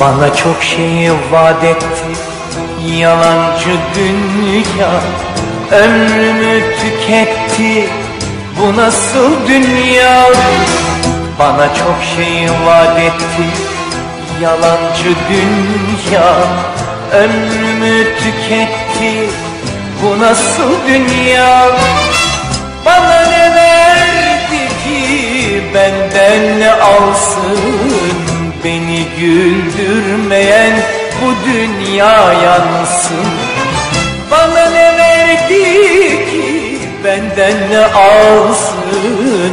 Bana çok şey vaat etti. Yalancı dünya Ömrümü tüketti. Bu nasıl dünya? Bana çok şey vaat etti. Yalancı dünya Ömrümü tüketti. Bu nasıl dünya? Bana ne verdi ki Benden ne alsın güldürmeyen bu dünya yansın. Bana ne verdi ki benden ne alsın?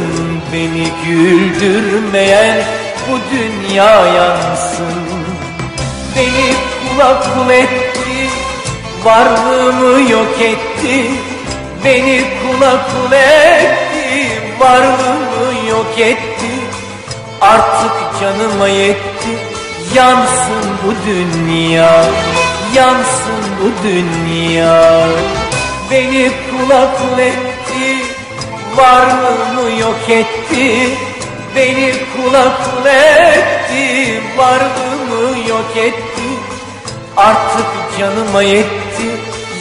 Beni güldürmeyen bu dünya yansın. Beni kulak kul etti varlığımı yok etti. Beni kulak kul etti varlığımı yok etti. Artık canıma yetti Yansın bu dünya Yansın bu dünya. Beni kula kul etti Varlığımı yok etti. Beni kula kul etti Varlığımı yok etti. Artık canıma yetti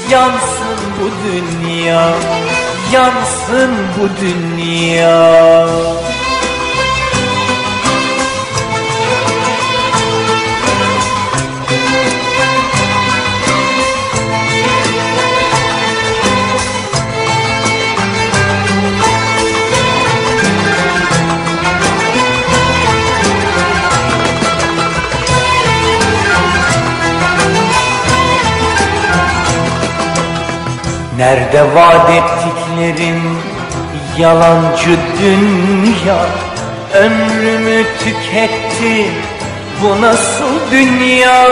Yansın bu dünya Yansın bu dünya Nerede vaat ettiklerim? Yalancı dünya. Ömrümü tüketti. Bu nasıl dünya?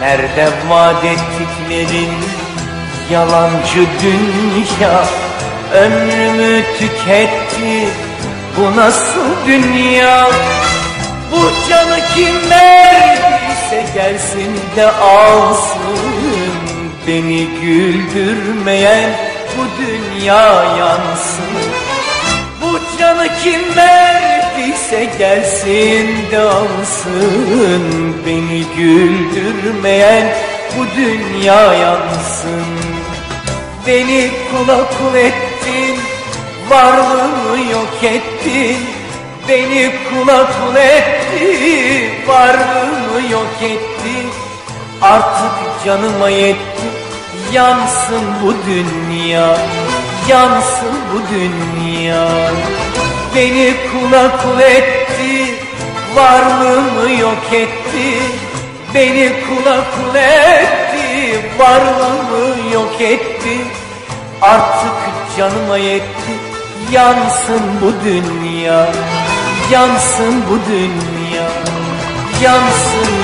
Nerede vaat ettiklerin yalancı dünya. Ömrümü tüketti. Bu nasıl dünya? Bu canı kim verdiyse gelsin de alsın Beni güldürmeyen bu dünya yansın. Bu canı kim verdiyse gelsin de alsın. Beni güldürmeyen bu dünya yansın. Beni kula kul ettin varlığımı yok ettin. Beni kula kul ettin varlığımı yok ettin. Artık canıma yetti Yansın bu dünya Yansın bu dünya. Beni kula kul etti Varlığımı yok etti. Beni kula kul etti Varlığımı yok etti. Artık canıma yetti Yansın bu dünya Yansın bu dünya. Yansın